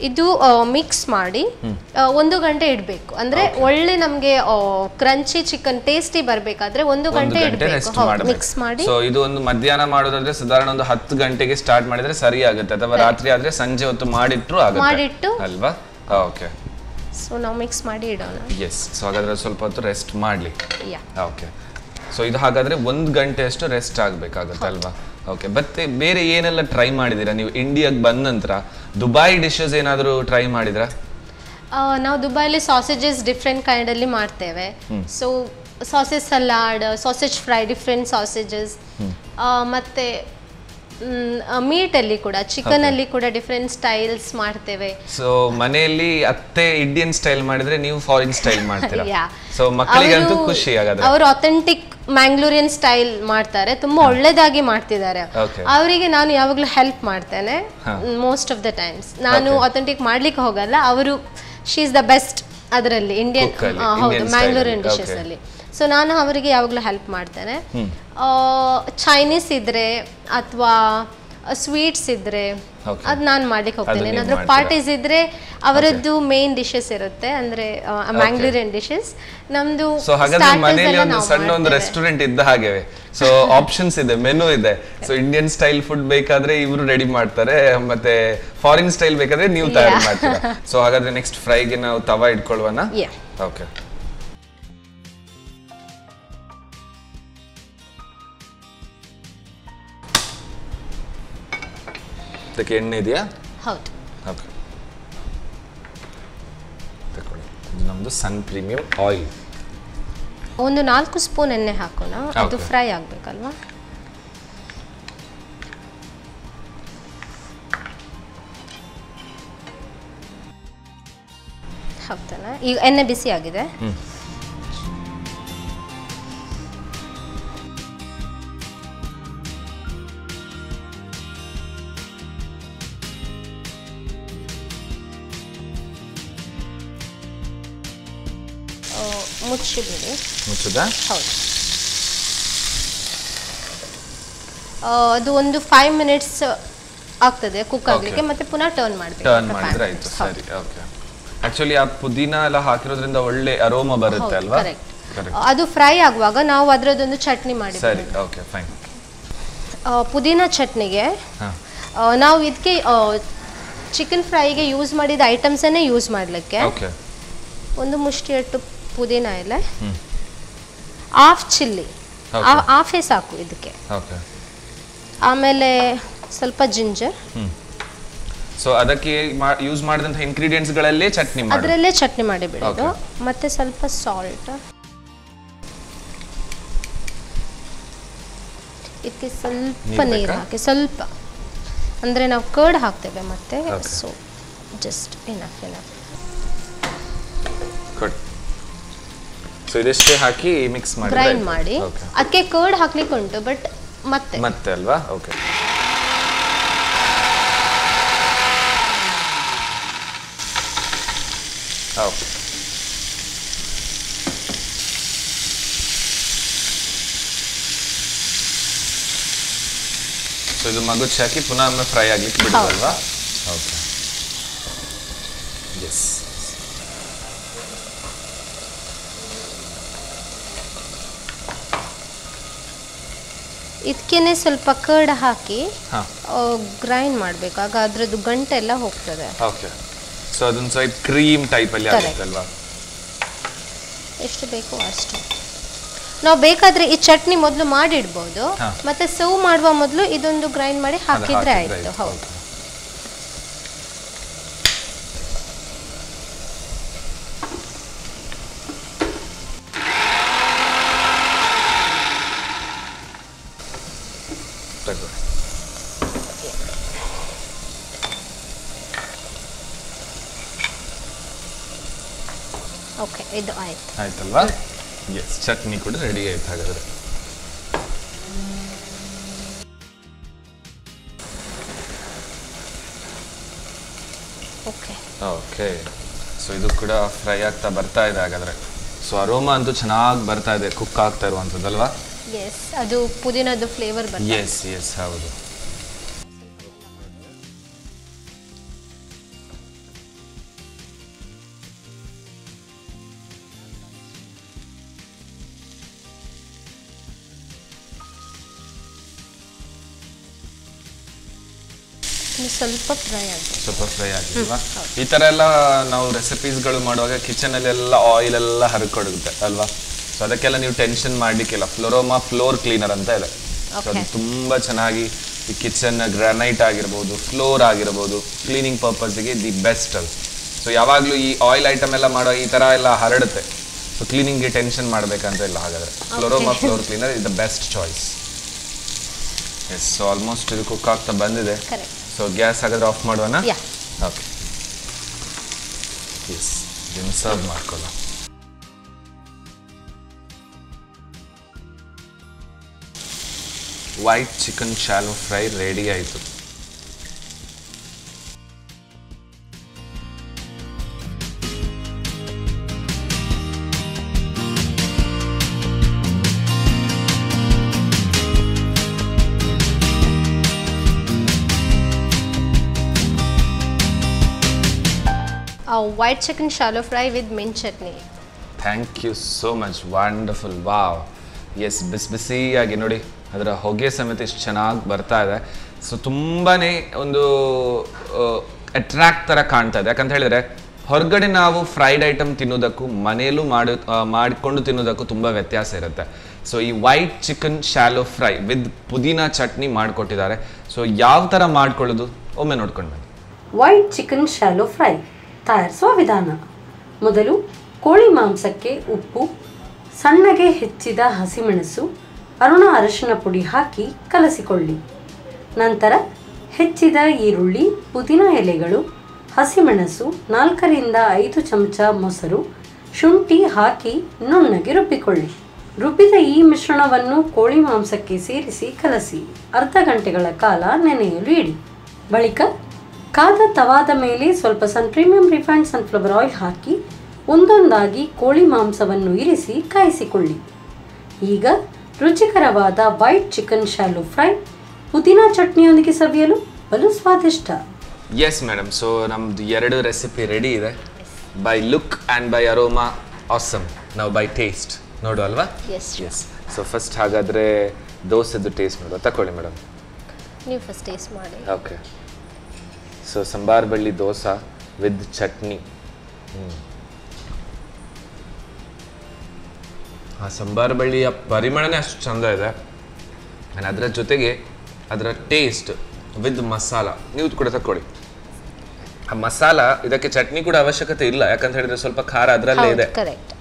ಇದು ಮಿಕ್ಸ್ ಮಾಡಿ ಒಂದು ಗಂಟೆ ಇಡಬೇಕು. ಅಂದ್ರೆ ಒಳ್ಳೆ ನಮಗೆ ಕ್ರಂಚಿ ಚಿಕನ್ ಟೇಸ್ಟಿ ಬರಬೇಕಾದ್ರೆ ಒಂದು ಗಂಟೆ ಇಡಬೇಕು. ಮಿಕ್ಸ್ ಮಾಡಿ. ಸೊ ಇದು ಒಂದು ಮಧ್ಯಾಹ್ನ ಮಾಡೋದಾದ್ರೆ ಸಾಧಾರಣ ಒಂದು ಹತ್ತು ಗಂಟೆಗೆ ಸ್ಟಾರ್ಟ್ ಮಾಡಿದ್ರೆ ಸರಿ ಆಗುತ್ತೆ. ಅಥವಾ ರಾತ್ರಿ ಆದ್ರೆ ಸಂಜೆ ಹೊತ್ತು ಮಾಡಿಟ್ರು ಆಗುತ್ತೆ. ಮಾಡಿಟ್ಟು? ಅಲ್ವಾ? ಓಕೆ ಸೊ ನಾವು ಮಿಕ್ಸ್ ಮಾಡಿ ಇಡೋಣ. ಎಸ್ ಸೊ ಹಾಗಾದ್ರೆ ಸ್ವಲ್ಪ ಹೊತ್ತು ರೆಸ್ಟ್ ಮಾಡ್ಲಿ. ಯಾ ಓಕೆ ಸೊ ಇದು ಹಾಗಾದ್ರೆ ಒಂದು ಗಂಟೆ ಅಷ್ಟು ರೆಸ್ಟ್ ಆಗಬೇಕಾಗುತ್ತೆ ಅಲ್ವಾ? ಓಕೆ ಮತ್ತೆ ಬೇರೆ ಏನೆಲ್ಲ ಟ್ರೈ ಮಾಡಿದಿರಾ ನೀವು ಇಂಡಿಯಾಗೆ ಬಂದ ನಂತರ ದುಬೈ ಡಿಶಸ್ ಏನಾದರೂ ಟ್ರೈ ಮಾಡಿದ್ರಾ? ನಾವು ದುಬೈಲಿ ಸಾಸೇಜಸ್ ಡಿಫ್ರೆಂಟ್ ಕೈಂಡಲ್ಲಿ ಮಾಡ್ತೇವೆ. So sausage salad sausage fry different sausages ಮತ್ತು ಮೀಟಲ್ಲಿ ಕೂಡ ಚಿಕನ್ ಅಲ್ಲಿ ಕೂಡ ಡಿಫ್ರೆಂಟ್ ಸ್ಟೈಲ್ಸ್ ಮಾಡ್ತೇವೆ. ಸೊ ಮನೆಯಲ್ಲಿ ಅತ್ತೆ ಇಂಡಿಯನ್ ಸ್ಟೈಲ್ ಮಾಡಿದ್ರೆ ನೀವು ಫಾರಿನ್ ಸ್ಟೈಲ್ ಮಾಡ್ತೀರಾ. ಸೊ ಮಕ್ಕಳಿಗಂತೂ ಖುಷಿ ಅವರು ಅಥೆಂಟಿಕ್ ಮ್ಯಾಂಗ್ಳೂರಿಯನ್ ಸ್ಟೈಲ್ ಮಾಡ್ತಾರೆ. ತುಂಬಾ ಒಳ್ಳೇದಾಗಿ ಮಾಡ್ತಿದ್ದಾರೆ. ಅವರಿಗೆ ನಾನು ಯಾವಾಗಲೂ ಹೆಲ್ಪ್ ಮಾಡ್ತೇನೆ. ಮೋಸ್ಟ್ ಆಫ್ ದ ಟೈಮ್ಸ್ ನಾನು. ಅಥೆಂಟಿಕ್ ಮಾಡ್ಲಿಕ್ಕೆ ಹೋಗಲ್ಲ. ಅವರು ಶಿ ಇಸ್ ದ ಬೆಸ್ಟ್ ಅದರಲ್ಲಿ ಇಂಡಿಯನ್ ಹೌದು ಡಿಶಸ್ ಅಲ್ಲಿ. ಸೊ ನಾನು ಅವರಿಗೆ ಯಾವಾಗಲೂ ಹೆಲ್ಪ್ ಮಾಡ್ತೇನೆ. ಚೈನೀಸ್ ಇದ್ರೆ ಅಥವಾ ಸ್ವೀಟ್ಸ್ ಇದ್ರೆ. ಅದು ನಾನು ಮಾಡ್ಲಿಕ್ಕೆ ಹೋಗ್ತೇನೆ. ಏನಾದ್ರು ಪಾರ್ಟೀಸ್ ಇದ್ರೆ ಅವರದ್ದು ಮೇನ್ ಡಿಶಸ್ ಇರುತ್ತೆ. ಅಂದ್ರೆ ಮ್ಯಾಂಗ್ಲೂರಿಯನ್ ಡಿಶಸ್ ನಮ್ದು ಸೊ ಹಾಗಾದ್ರೆ ಮನೆಯಲ್ಲಿ ಒಂದು ಸಣ್ಣ ಒಂದು ರೆಸ್ಟೋರೆಂಟ್ ಇದ್ದ ಹಾಗೆ ಸೊ ಆಪ್ಷನ್ಸ್ ಇದೆ ಮೆನು ಇದೆ. ಸೊ ಇಂಡಿಯನ್ ಸ್ಟೈಲ್ ಫುಡ್ ಬೇಕಾದ್ರೆ ಇವರು ರೆಡಿ ಮಾಡ್ತಾರೆ ಮತ್ತೆ ಫಾರಿನ್ ಸ್ಟೈಲ್ ಬೇಕಾದ್ರೆ ನೀವು ತಯಾರು. ಮಾಡ್ತೀರಾ. ಸೊ ಹಾಗಾದ್ರೆ ನೆಕ್ಸ್ಟ್ ಫ್ರೈಗೆ ನಾವು ತವಾ ಇಟ್ಕೊಳ್ವನ. ಓಕೆ ಅದಕ್ಕೆ ಎಣ್ಣೆ ಇದೆಯಾ? ಹೌದು. ಓಕೆ. ತಗೊಳ್ಳಿ ಇದು ನಮ್ಮದು ಸನ್ ಪ್ರೀಮಿಯಂ ಆಯಿಲ್. ಒಂದು ನಾಲ್ಕು ಸ್ಪೂನ್ ಎಣ್ಣೆ ಹಾಕೋಣ. ಅದು. ಫ್ರೈ ಆಗ್ಬೇಕಲ್ವಾ? ಹಾಕ್ತಾನೆ ಈಗ ಎಣ್ಣೆ ಬಿಸಿ ಆಗಿದೆ. ಮುಚ್ಚಿಬಿಡಿ ಮುಚ್ಚದಾ ಹೌದು. ಅದು ಒಂದು ಫೈವ್ ಮಿನಿಟ್ಸ್ ಆಗ್ತದೆ ಕುಕ್ ಆಗ್ಲಿಕ್ಕೆ ಮತ್ತೆ ಪುನಃ ಟರ್ನ್ ಮಾಡ್ತೀವಿ ಟರ್ನ್ ಮಾಡಿದ್ರೆ ಆಯ್ತು ಸರಿ ಓಕೆ ಆಕ್ಚುಲಿ ಆ ಪುದೀನ ಎಲ್ಲ ಹಾಕಿರೋದ್ರಿಂದ ಒಳ್ಳೆ ಅರೋಮಾ ಬರುತ್ತೆ ಅಲ್ವಾ? ಅದು ಫ್ರೈ ಆಗುವಾಗ ನಾವು ಅದರದೊಂದು ಚಟ್ನಿ ಮಾಡಿ ಸರಿ ಓಕೆ ಫೈನ್ ಪುದೀನ ಚಟ್ನಿಗೆ ನಾವು ಇದಕ್ಕೆ ಚಿಕನ್ ಫ್ರೈಗೆ ಯೂಸ್ ಮಾಡಿದ ಐಟಮ್ಸನ್ನೇ ಯೂಸ್ ಮಾಡಲಿಕ್ಕೆ ಓಕೆ ಒಂದು ಮುಷ್ಟಿಯಟ್ಟು ಪುದೀನ ಎಲೆ ಹಾಫ್ ಚಿಲ್ಲಿ. ಹಾಫೇ ಸಾಕು ಇದಕ್ಕೆ. ಆಮೇಲೆ ಸ್ವಲ್ಪ ಜಿಂಜರ್ ಸೊ ಅದಕ್ಕೆ ಯೂಸ್ ಮಾಡಿದಂತ ಇಂಗ್ರೀಡಿಯೆಂಟ್ಸ್ಗಳಲ್ಲಿ ಚಟ್ನಿ ಮಾಡಿ. ಅದರಲ್ಲೇ ಚಟ್ನಿ ಮಾಡಿ ಬಿಡೋದು. ಮತ್ತೆ ಸ್ವಲ್ಪ ಸಾಲ್ಟ್ ಇದಕ್ಕೆ ಸ್ವಲ್ಪ ನೀರ್ ಹಾಕಿ ಸ್ವಲ್ಪ. ಅಂದ್ರೆ ನಾವು ಕರ್ಡ್ ಹಾಕ್ತೇವೆ ಮತ್ತೆ. So just enough enough so ಇದಿಷ್ಟು ಹಾಕಿ ಮಿಕ್ಸ್ ಮಾಡಿ. ಗ್ರೈಂಡ್ ಮಾಡಿ. ಅದಕ್ಕೆ ಕರ್ಡ್ ಹಾಕ್ಲಿಕ್ಕೆ ಉಂಟು ಬಟ್ ಮತ್ತೆ. ಮತ್ತೆ ಅಲ್ವಾ? ಓಕೆ ಓಕೆ ಸೊ ಇದು ಮಗುಚ್ ಹಾಕಿ ಪುನಃ ಒಮ್ಮೆ ಫ್ರೈ ಆಗ್ಲಿಕ್ಕೆ ಬಿಡೋದಲ್ವಾ ಓಕೆ ಎಸ್ ಇದಕ್ಕೇನೆ ಸ್ವಲ್ಪ ಕರ್ಡ್ ಹಾಕಿ ಗ್ರೈಂಡ್ ಮಾಡಬೇಕು. ಆಗ ಗಂಟೆ ಗಂಟೆಲ್ಲ ಹೋಗ್ತದೆ. ಓಕೆ. ಸೊ ಅದೊಂದು ಸ್ವಲ್ಪ ಕ್ರೀಮ್ ಟೈಪ್ ಅಲ್ಲಿ ಆಗುತ್ತೆ ಅಲ್ವಾ ಎಷ್ಟು ಬೇಕು ಅಷ್ಟು. ನಾವು ಬೇಕಾದ್ರೆ ಈ ಚಟ್ನಿ ಮೊದಲು ಮಾಡಿಡ್ಬೋದು. ಮತ್ತೆ ಸರ್ವ್ ಮಾಡುವ ಮೊದಲು ಇದೊಂದು ಗ್ರೈಂಡ್ ಮಾಡಿ ಹಾಕಿದ್ರೆ ಆಯ್ತು, ಹೌದು okay. ಓಕೆ ಇದು ಆಯ್ತು. ಆಯ್ತಲ್ವಾ? ಎಸ್ ಚಟ್ನಿ ಕೂಡ ರೆಡಿ ಆಯ್ತು ಹಾಗಾದ್ರೆ. ಓಕೆ ಓಕೆ ಸೊ ಇದು ಕೂಡ ಫ್ರೈ ಆಗ್ತಾ ಬರ್ತಾ ಇದೆ ಹಾಗಾದ್ರೆ. ಸೊ ಅರೋಮಾ ಅಂತೂ ಚೆನ್ನಾಗಿ ಬರ್ತಾ ಇದೆ ಕುಕ್ ಆಗ್ತಾ ಇರುವಂಥದ್ದಲ್ವಾ? ಎಸ್ ಅದು ಪುದೀನದ್ದು ಫ್ಲೇವರ್ ಎಸ್ ಎಸ್ ಹೌದು. ಸ್ವಲ್ಪ ಫ್ರೈ ಆಗಿದೆ ಸ್ವಲ್ಪ ಫ್ರೈ ಆಗಿಲ್ವಾ ಈ ಥರ ಎಲ್ಲ ನಾವು ರೆಸಿಪೀಸ್ಗಳು ಮಾಡುವಾಗ ಕಿಚನಲ್ಲಿ ಎಲ್ಲ ಆಯಿಲ್ ಎಲ್ಲ ಹರ್ಕೊಡುತ್ತೆ ಅಲ್ವಾ? ಸೊ ಅದಕ್ಕೆಲ್ಲ ನೀವು ಟೆನ್ಷನ್ ಮಾಡ್ಲಿಕ್ಕಿಲ್ಲ. ಫ್ಲೋರೋಮಾ ಫ್ಲೋರ್ ಕ್ಲೀನರ್ ಅಂತ ಇದೆ. ಸೊ ಅದು ತುಂಬ ಚೆನ್ನಾಗಿ ಈ ಕಿಚನ್ ಗ್ರಾನೈಟ್ ಆಗಿರ್ಬೋದು ಫ್ಲೋರ್ ಆಗಿರ್ಬೋದು ಕ್ಲೀನಿಂಗ್ ಪರ್ಪಸ್ಗೆ ದಿ ಬೆಸ್ಟ್ ಅದು ಸೊ ಯಾವಾಗಲೂ ಈ ಆಯಿಲ್ ಐಟಮ್ ಎಲ್ಲ ಮಾಡೋ ಈ ತರ ಎಲ್ಲ ಹರಡುತ್ತೆ. ಸೊ ಕ್ಲೀನಿಂಗ್ಗೆ ಟೆನ್ಷನ್ ಮಾಡಬೇಕಂತ ಇಲ್ಲ ಹಾಗಾದ್ರೆ. Floroma floor cleaner is the best choice yes so almost ಇದು ಕುಕ್ ಆಗ್ತಾ ಬಂದಿದೆ. ಸೊ ಗ್ಯಾಸ್ ಹಾಗಾದ್ರೆ ಆಫ್ ಯಾ ಓಕೆ ಎಸ್ ಇದನ್ನು serve ಮಾಡ್ಕೊಳ್ಳ white chicken shallow fry ready ಆಯಿತು. White chicken shallow fry with mint chutney thank you so much wonderful wow yes ಬಿಸಿ ಬಿಸಿಯಾಗಿ ನೋಡಿ. ಅದರ ಹೊಗೆ ಸಮೇತ ಎಷ್ಟು ಚೆನ್ನಾಗಿ ಬರ್ತಾ ಇದೆ. ಸೊ ತುಂಬಾ ಒಂದು ಅಟ್ರಾಕ್ಟ್ ಥರ ಕಾಣ್ತಾ ಇದೆ. ಯಾಕಂತ ಹೇಳಿದ್ರೆ ಹೊರಗಡೆ ನಾವು ಫ್ರೈಡ್ ಐಟಮ್ ತಿನ್ನೋದಕ್ಕೂ ಮನೆಯಲ್ಲೂ ಮಾಡಿ ಮಾಡಿಕೊಂಡು ತಿನ್ನೋದಕ್ಕೂ ತುಂಬ ವ್ಯತ್ಯಾಸ ಇರುತ್ತೆ. ಸೊ ಈ white chicken shallow fry with pudina chutney ಮಾಡಿಕೊಟ್ಟಿದ್ದಾರೆ. ಸೊ ಯಾವ ಥರ ಮಾಡ್ಕೊಳ್ಳೋದು? ಒಮ್ಮೆ ನೋಡ್ಕೊಂಡು ಬನ್ನಿ. ವೈಟ್ ಚಿಕನ್ ಶ್ಯಾಲೋ ಫ್ರೈ ತಯಾರಿಸುವ ವಿಧಾನ. ಮೊದಲು ಕೋಳಿ ಮಾಂಸಕ್ಕೆ ಉಪ್ಪು, ಸಣ್ಣಗೆ ಹೆಚ್ಚಿದ ಹಸಿಮೆಣಸು, ಅರುಣ ಅರಶಿನ ಪುಡಿ ಹಾಕಿ ಕಲಸಿಕೊಳ್ಳಿ. ನಂತರ ಹೆಚ್ಚಿದ ಈರುಳ್ಳಿ, ಪುದೀನ ಎಲೆಗಳು, ಹಸಿಮೆಣಸು ನಾಲ್ಕರಿಂದ ಐದು ಚಮಚ ಮೊಸರು, ಶುಂಠಿ ಹಾಕಿ ನುಣ್ಣಗೆ ರುಬ್ಬಿಕೊಳ್ಳಿ. ರುಬ್ಬಿದ ಈ ಮಿಶ್ರಣವನ್ನು ಕೋಳಿ ಮಾಂಸಕ್ಕೆ ಸೇರಿಸಿ ಕಲಸಿ ಅರ್ಧ ಗಂಟೆಗಳ ಕಾಲ ನೆನೆಯಲು ಇಡಿ. ಬಳಿಕ ಕಾದ ತವಾದ ಮೇಲೆ ಸ್ವಲ್ಪ Sun premium refined sunflower oil ಹಾಕಿ ಒಂದೊಂದಾಗಿ ಕೋಳಿ ಮಾಂಸವನ್ನು ಇರಿಸಿ ಕಾಯಿಸಿಕೊಳ್ಳಿ. ಈಗ ರುಚಿಕರವಾದ white chicken shallow fry pudina ಚಟ್ನಿಯೊಂದಿಗೆ ಸವಿಯಲು ಬಲು ಸ್ವಾದಿಷ್ಟ. ಎಸ್ ಮೇಡಮ್ ಸೊ ನಮ್ದು ಎರಡು ರೆಸಿಪಿ ರೆಡಿ ಇದೆ. By look and by aroma awesome ನಾವು ಬೈ ಟೇಸ್ಟ್ ನೋಡು ಅಲ್ವಾ? ಎಸ್ ಎಸ್ ಸೊ ಫಸ್ಟ್ ಹಾಗಾದರೆ ದೋಸೆದು ಟೇಸ್ಟ್ ನೋಡುವ. ತಗೊಳ್ಳಿ ಮೇಡಮ್ ನೀವು ಫಸ್ಟ್ ಟೇಸ್ಟ್ ಮಾಡಿ. ಓಕೆ ಸೊ ಸಂಬಾರ್ ಬಳ್ಳಿ ದೋಸೆ ವಿತ್ ಚಟ್ನಿ ಆ ಸಂಬಾರ್ ಬಳ್ಳಿಯ ಪರಿಮಳನೇ ಅಷ್ಟು ಚಂದ ಇದೆ. ಆ್ಯಂಡ್ ಅದರ ಜೊತೆಗೆ ಅದರ ಟೇಸ್ಟ್ ವಿತ್ ಮಸಾಲ ನೀವು ಕೂಡ ತಕ್ಕೊಳ್ಳಿ. ಆ ಮಸಾಲ ಇದಕ್ಕೆ ಚಟ್ನಿ ಕೂಡ ಅವಶ್ಯಕತೆ ಇಲ್ಲ. ಯಾಕಂತ ಹೇಳಿದ್ರೆ ಸ್ವಲ್ಪ ಖಾರ ಅದರಲ್ಲೇ ಇದೆ. ಕರೆಕ್ಟ್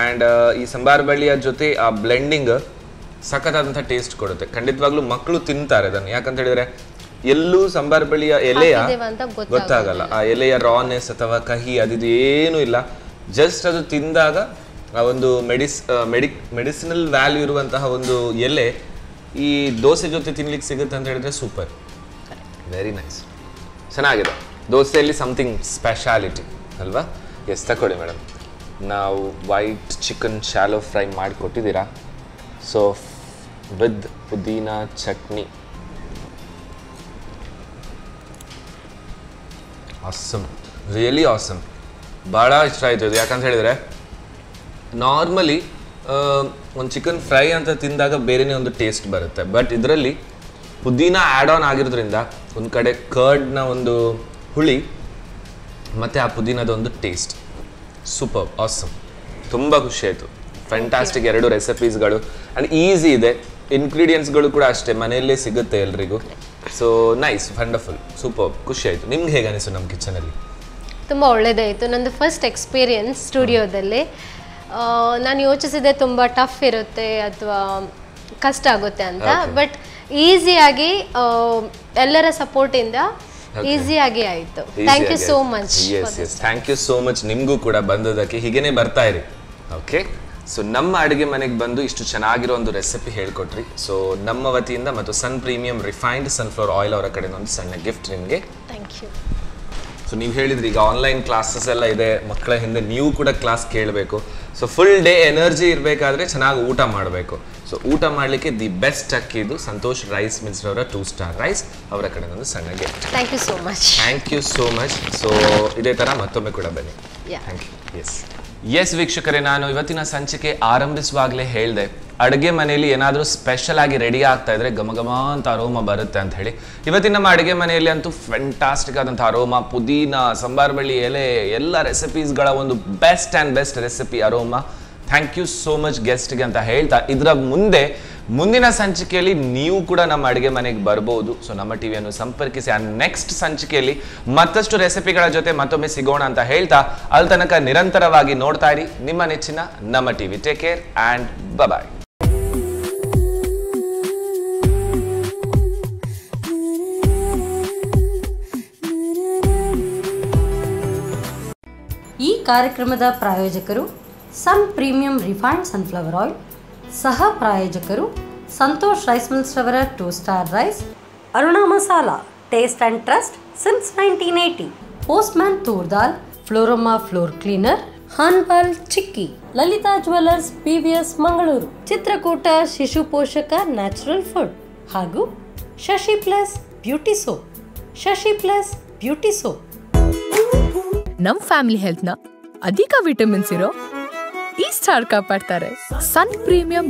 ಆ್ಯಂಡ್ ಈ ಸಂಬಾರ್ ಬಳ್ಳಿಯ ಜೊತೆ ಆ ಬ್ಲೆಂಡಿಂಗ್ ಸಖತ್ತಾದಂಥ ಟೇಸ್ಟ್ ಕೊಡುತ್ತೆ. ಖಂಡಿತವಾಗ್ಲೂ ಮಕ್ಕಳು ತಿಂತಾರೆ ಅದನ್ನು ಯಾಕಂತ ಹೇಳಿದ್ರೆ ಎಲ್ಲೂ ಸಂಬಾರ್ ಬಳಿಯ ಎಲೆಯ ಗೊತ್ತಾಗಲ್ಲ. ಆ ಎಲೆಯ ರಾನೆಸ್ ಅಥವಾ ಕಹಿ ಅದಿದು ಏನೂ ಇಲ್ಲ. ಜಸ್ಟ್ ಅದು ತಿಂದಾಗ ಆ ಒಂದು ಮೆಡಿಸ್ ಮೆಡಿಕ್ ಮೆಡಿಸಿನಲ್ ವ್ಯಾಲ್ಯೂ ಇರುವಂತಹ ಒಂದು ಎಲೆ ಈ ದೋಸೆ ಜೊತೆ ತಿನ್ಲಿಕ್ಕೆ ಸಿಗುತ್ತೆ ಅಂತ ಹೇಳಿದ್ರೆ ಸೂಪರ್ ವೆರಿ ನೈಸ್ ಚೆನ್ನಾಗಿದೆ. ದೋಸೆಯಲ್ಲಿ ಸಮಥಿಂಗ್ ಸ್ಪೆಷಾಲಿಟಿ ಅಲ್ವಾ? ಎಸ್ ತಗೊಳ್ಳಿ ಮೇಡಮ್ ನಾವು white chicken shallow fry ಮಾಡಿಕೊಟ್ಟಿದ್ದೀರಾ? So with pudina chutney. Awesome really awesome ಭಾಳ ಇಷ್ಟ ಆಯಿತು ಇದು. ಯಾಕಂತ ಹೇಳಿದರೆ ನಾರ್ಮಲಿ ಒಂದು ಚಿಕನ್ ಫ್ರೈ ಅಂತ ತಿಂದಾಗ ಬೇರೆನೇ ಒಂದು ಟೇಸ್ಟ್ ಬರುತ್ತೆ. ಬಟ್ ಇದರಲ್ಲಿ ಪುದೀನ ಆ್ಯಡ್ ಆನ್ ಆಗಿರೋದ್ರಿಂದ ಒಂದು ಕಡೆ ಕರ್ಡ್ನ ಒಂದು ಹುಳಿ, ಮತ್ತು ಆ ಪುದೀನದ ಒಂದು ಟೇಸ್ಟ್ ಸೂಪರ್ ಆಸಮ್ ತುಂಬ ಖುಷಿ ಆಯಿತು. ಫ್ಯಾಂಟಾಸ್ಟಿಕ್ ಎರಡು ರೆಸಿಪೀಸ್ಗಳು ಆ್ಯಂಡ್ ಈಸಿ ಇದೆ. ಇನ್ಗ್ರೀಡಿಯೆಂಟ್ಸ್ಗಳು ಕೂಡ ಅಷ್ಟೇ. ಮನೆಯಲ್ಲೇ ಸಿಗುತ್ತೆ ಎಲ್ರಿಗೂ. ಸೊ ನೈಸ್ ವಂಡರ್ಫುಲ್ ಸೂಪರ್ ಖುಷಿ ಆಯಿತು ನಿಮ್ಗೆ ಹೇಗೆ ಅನಿಸ್ತು ನಮ್ಮ ಕಿಚನಲ್ಲಿ? ತುಂಬ ಒಳ್ಳೆಯದಾಯಿತು ನಂದು ಫಸ್ಟ್ ಎಕ್ಸ್ಪೀರಿಯನ್ಸ್ ಸ್ಟುಡಿಯೋದಲ್ಲಿ. ನಾನು ಯೋಚಿಸಿದೆ ತುಂಬ ಟಫ್ ಇರುತ್ತೆ ಅಥವಾ ಕಷ್ಟ ಆಗುತ್ತೆ ಅಂತ. ಬಟ್ ಈಸಿಯಾಗಿ ಎಲ್ಲರ ಸಪೋರ್ಟಿಂದ ಈಸಿಯಾಗಿ ಆಯಿತು. Thank you so much yes yes thank you so much ನಿಮಗೂ ಕೂಡ ಬಂದದಕ್ಕೆ ಹೀಗೇನೆ ಬರ್ತಾ ಇರಿ. ಓಕೆ ಸೊ ನಮ್ಮ ಅಡುಗೆ ಮನೆಗೆ ಬಂದು ಇಷ್ಟು ಚೆನ್ನಾಗಿರೋ ಒಂದು ರೆಸಿಪಿ ಹೇಳ್ಕೊಟ್ರಿ. ಸೊ ನಮ್ಮ ವತಿಯಿಂದ ಮತ್ತು Sun premium refined sunflower oil ಅವರ ಕಡೆಯಿಂದ ಒಂದು ಸಣ್ಣ ಗಿಫ್ಟ್ ನಿಮಗೆ. ಥ್ಯಾಂಕ್ ಯು ಸೊ ನೀವು ಹೇಳಿದ್ರಿ ಈಗ ಆನ್ಲೈನ್ ಕ್ಲಾಸಸ್ ಎಲ್ಲ ಇದೆ ಮಕ್ಕಳ ಹಿಂದೆ ನೀವು ಕೂಡ ಕ್ಲಾಸ್ ಕೇಳಬೇಕು. ಸೊ ಫುಲ್ ಡೇ ಎನರ್ಜಿ ಇರಬೇಕಾದ್ರೆ ಚೆನ್ನಾಗಿ ಊಟ ಮಾಡಬೇಕು. ಸೊ ಊಟ ಮಾಡಲಿಕ್ಕೆ ದಿ ಬೆಸ್ಟ್ ಅಕ್ಕಿದು ಸಂತೋಷ್ ರೈಸ್ ಮಿಲ್ಸ್ ಅವರ ಟೂ ಸ್ಟಾರ್ ರೈಸ್ ಅವರ ಕಡೆ ಒಂದು ಸಣ್ಣ gift thank you so much thank you so much so ಇದೇ ಥರ ಮತ್ತೊಮ್ಮೆ ಕೂಡ ಬನ್ನಿ. ಥ್ಯಾಂಕ್ ಯು ಎಸ್ ಎಸ್ ವೀಕ್ಷಕರೇ, ನಾನು ಇವತ್ತಿನ ಸಂಚಿಕೆ ಆರಂಭಿಸುವಾಗಲೇ ಹೇಳಿದೆ. ಅಡುಗೆ ಮನೆಯಲ್ಲಿ ಏನಾದರೂ ಸ್ಪೆಷಲ್ ಆಗಿ ರೆಡಿ ಆಗ್ತಾ ಇದ್ರೆ ಘಮ ಅಂತ ಅರೋಮ ಬರುತ್ತೆ ಅಂತ ಹೇಳಿ. ಇವತ್ತಿನ ನಮ್ಮ ಅಡುಗೆ ಮನೆಯಲ್ಲಿ ಅಂತೂ ಫ್ಯಾಂಟಾಸ್ಟಿಕ್ ಆದಂಥ ಅರೋಮ ಪುದೀನ, ಸಂಬಾರ್ ಬಳ್ಳಿ, ಎಲೆ, ಎಲ್ಲ ರೆಸಿಪೀಸ್ಗಳ ಒಂದು best and best recipe aroma thank you so much ಗೆಸ್ಟ್ಗೆ ಅಂತ ಹೇಳ್ತಾ ಇದರ ಮುಂದೆ ಮುಂದಿನ ಸಂಚಿಕೆಯಲ್ಲಿ ನೀವು ಕೂಡ ನಮ್ಮ ಅಡುಗೆ ಮನೆಗೆ ಬರ್ಬೋದು. ಸೊ ನಮ್ಮ ಟಿವಿಯನ್ನು ಸಂಪರ್ಕಿಸಿ. ಆ ನೆಕ್ಸ್ಟ್ ಸಂಚಿಕೆಯಲ್ಲಿ ಮತ್ತಷ್ಟು ರೆಸಿಪಿಗಳ ಜೊತೆ ಮತ್ತೊಮ್ಮೆ ಸಿಗೋಣ ಅಂತ ಹೇಳ್ತಾ, ಅಲ್ಲಿ ತನಕ ನಿರಂತರವಾಗಿ ನೋಡ್ತಾ ಇರಿ. ನಿಮ್ಮ ನೆಚ್ಚಿನ ನಮ್ಮ TV. Take care and bye ಈ ಕಾರ್ಯಕ್ರಮದ ಪ್ರಾಯೋಜಕರು sun premium refined sunflower oil ಸಹ ಪ್ರಾಯೋಜಕರು ಸಂತೋಷ್ ರೈಸ್ ಮಿಲ್ಸ್ ರವರ two star rice, Aruna masala, taste and trust since nineteen eighty, postman toor dal Florama floor cleaner ಹಾನ್ಪಾಲ್ chikki, Lalitha jewellers PVS Mangaluru, Chitrakoota ಶಿಶು ಪೋಷಕ ನ್ಯಾಚುರಲ್ ಫುಡ್ ಹಾಗೂ Shashi plus beauty soap, Shashi plus beauty soap. ನಮ್ಮ ಫ್ಯಾಮಿಲಿ ಹೆಲ್ತ್ನ ಅಧಿಕ ವಿಟಮಿನ್ಸ್ ಇರೋ ಈ ಸ್ಟಾರ್ ಕಾಪಾಡ್ತಾರೆ ಸನ್ ಪ್ರೀಮಿಯಂ